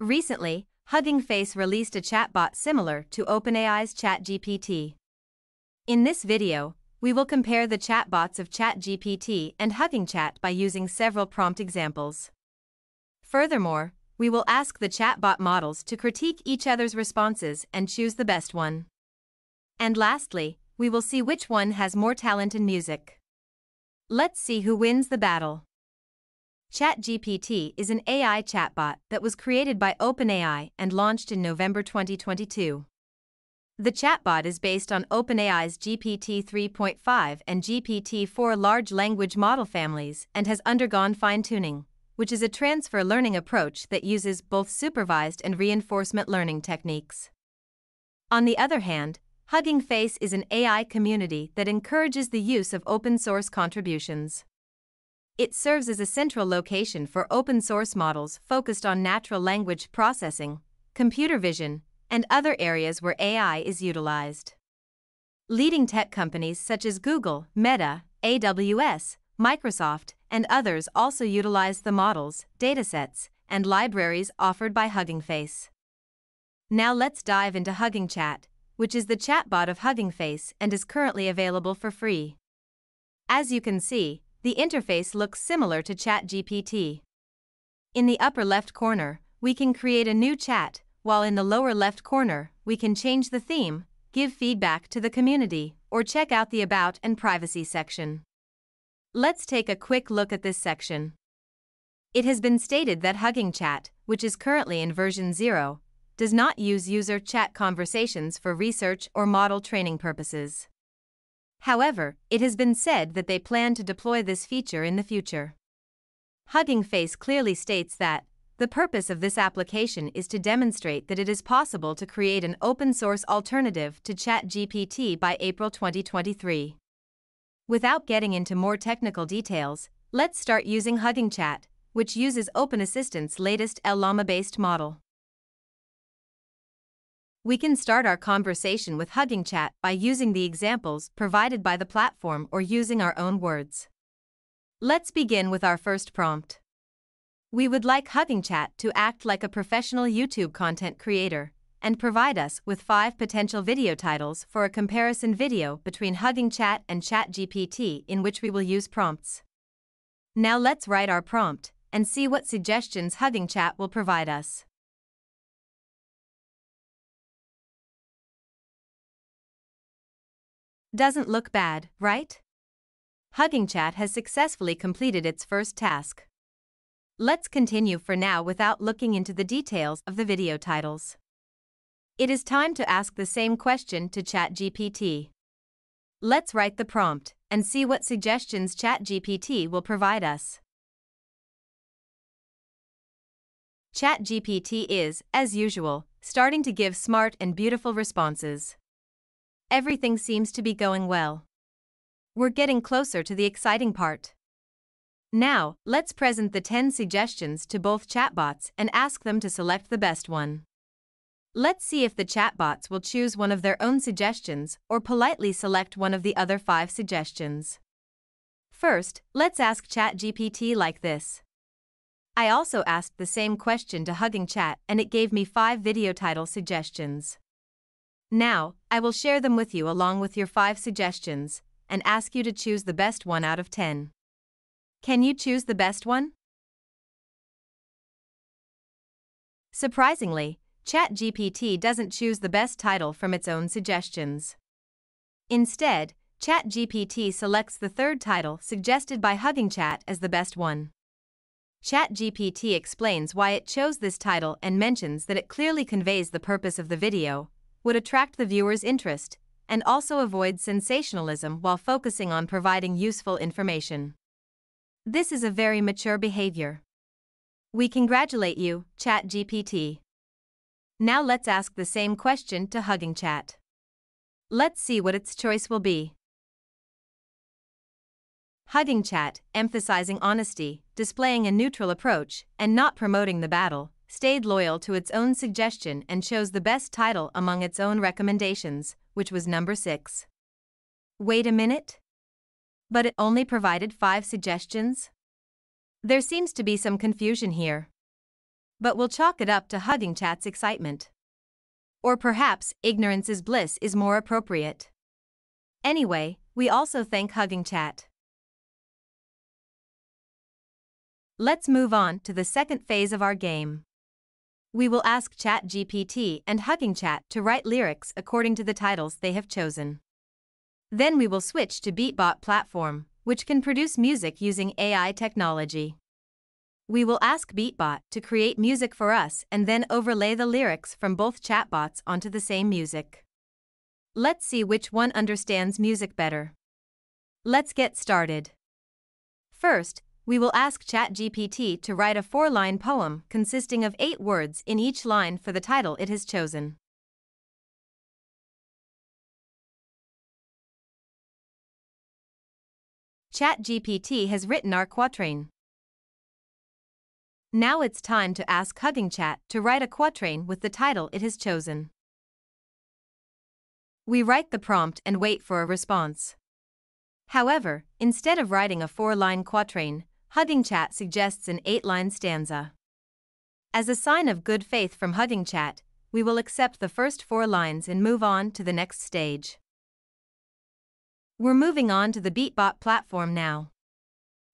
Recently, Hugging Face released a chatbot similar to OpenAI's ChatGPT. In this video, we will compare the chatbots of ChatGPT and Hugging Chat by using several prompt examples. Furthermore, we will ask the chatbot models to critique each other's responses and choose the best one. And lastly, we will see which one has more talent in music. Let's see who wins the battle. ChatGPT is an AI chatbot that was created by OpenAI and launched in November 2022. The chatbot is based on OpenAI's GPT 3.5 and GPT 4 large language model families and has undergone fine tuning, which is a transfer learning approach that uses both supervised and reinforcement learning techniques. On the other hand, Hugging Face is an AI community that encourages the use of open source contributions. It serves as a central location for open source models focused on natural language processing, computer vision, and other areas where AI is utilized. Leading tech companies such as Google, Meta, AWS, Microsoft, and others also utilize the models, datasets, and libraries offered by Hugging Face. Now let's dive into Hugging Chat, which is the chatbot of Hugging Face and is currently available for free. As you can see, the interface looks similar to ChatGPT. In the upper left corner, we can create a new chat, while in the lower left corner, we can change the theme, give feedback to the community, or check out the About and Privacy section. Let's take a quick look at this section. It has been stated that Hugging Chat, which is currently in version 0, does not use user chat conversations for research or model training purposes. However, it has been said that they plan to deploy this feature in the future. Hugging Face clearly states that the purpose of this application is to demonstrate that it is possible to create an open source alternative to ChatGPT by April 2023. Without getting into more technical details, let's start using Hugging Chat, which uses Open Assistant's latest LLaMA based model. We can start our conversation with Hugging Chat by using the examples provided by the platform or using our own words. Let's begin with our first prompt. We would like Hugging Chat to act like a professional YouTube content creator and provide us with five potential video titles for a comparison video between Hugging Chat and ChatGPT in which we will use prompts. Now let's write our prompt and see what suggestions Hugging Chat will provide us. Doesn't look bad, right? Hugging Chat has successfully completed its first task. Let's continue for now without looking into the details of the video titles. It is time to ask the same question to ChatGPT. Let's write the prompt and see what suggestions ChatGPT will provide us. ChatGPT is, as usual, starting to give smart and beautiful responses. Everything seems to be going well. We're getting closer to the exciting part. Now, let's present the 10 suggestions to both chatbots and ask them to select the best one. Let's see if the chatbots will choose one of their own suggestions or politely select one of the other five suggestions. First, let's ask ChatGPT like this. I also asked the same question to Hugging Chat and it gave me five video title suggestions. Now, I will share them with you along with your 5 suggestions and ask you to choose the best one out of 10. Can you choose the best one? Surprisingly, ChatGPT doesn't choose the best title from its own suggestions. Instead, ChatGPT selects the third title suggested by Hugging Chat as the best one. ChatGPT explains why it chose this title and mentions that it clearly conveys the purpose of the video, would attract the viewer's interest, and also avoid sensationalism while focusing on providing useful information. This is a very mature behavior. We congratulate you, ChatGPT. Now let's ask the same question to Hugging Chat. Let's see what its choice will be. Hugging Chat, emphasizing honesty, displaying a neutral approach, and not promoting the battle, stayed loyal to its own suggestion and chose the best title among its own recommendations, which was number 6. Wait a minute? But it only provided five suggestions? There seems to be some confusion here. but we'll chalk it up to Hugging Chat's excitement. Or perhaps ignorance is bliss is more appropriate. Anyway, we also thank Hugging Chat. Let's move on to the second phase of our game. We will ask ChatGPT and Hugging Chat to write lyrics according to the titles they have chosen. Then we will switch to Beatbot platform, which can produce music using AI technology. We will ask Beatbot to create music for us and then overlay the lyrics from both chatbots onto the same music. Let's see which one understands music better. Let's get started. First, we will ask ChatGPT to write a four line poem consisting of eight words in each line for the title it has chosen. ChatGPT has written our quatrain. Now it's time to ask Hugging Chat to write a quatrain with the title it has chosen. We write the prompt and wait for a response. However, instead of writing a four line quatrain, Hugging Chat suggests an eight line stanza. As a sign of good faith from Hugging Chat, we will accept the first four lines and move on to the next stage. We're moving on to the Beatbot platform now.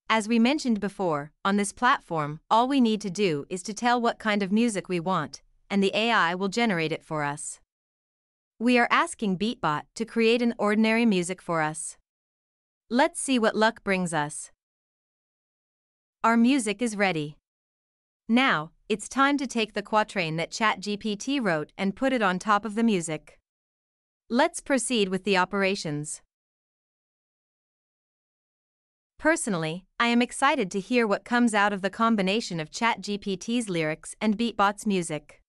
As we mentioned before, on this platform, all we need to do is to tell what kind of music we want, and the AI will generate it for us. We are asking Beatbot to create an ordinary music for us. Let's see what luck brings us. Our music is ready. Now, it's time to take the quatrain that ChatGPT wrote and put it on top of the music. Let's proceed with the operations. Personally, I am excited to hear what comes out of the combination of ChatGPT's lyrics and Beatbot's music.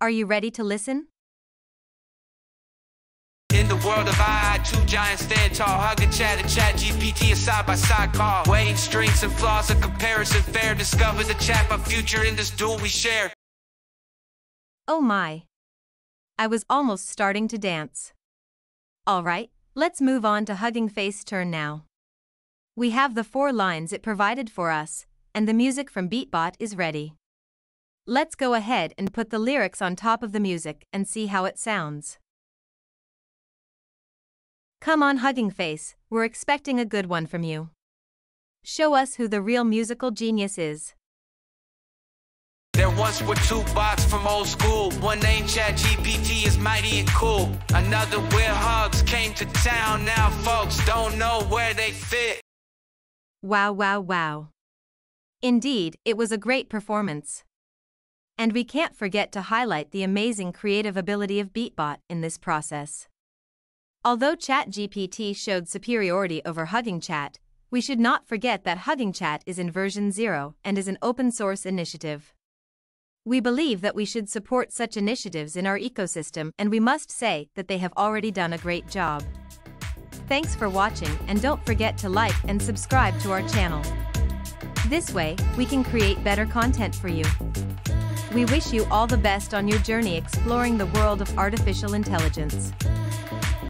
Are you ready to listen? In the world of AI, two giants stand tall. Hugging chat and chat GPT, a side by side call. Weighing strengths and flaws, a comparison fair. Discover the chat, my future in this duel we share. Oh my. I was almost starting to dance. Alright, let's move on to Hugging Face turn now. We have the four lines it provided for us, and the music from Beatbot is ready. Let's go ahead and put the lyrics on top of the music and see how it sounds. Come on, Hugging Face, we're expecting a good one from you. Show us who the real musical genius is. There once were two bots from old school. One named Chat GPT is mighty and cool. Another where hugs came to town. Now folks don't know where they fit. Wow, wow, wow. Indeed, it was a great performance. And we can't forget to highlight the amazing creative ability of Beatbot in this process. Although ChatGPT showed superiority over Hugging Chat, we should not forget that Hugging Chat is in version 0 and is an open source initiative. We believe that we should support such initiatives in our ecosystem and we must say that they have already done a great job. Thanks for watching and don't forget to like and subscribe to our channel. This way, we can create better content for you. We wish you all the best on your journey exploring the world of artificial intelligence.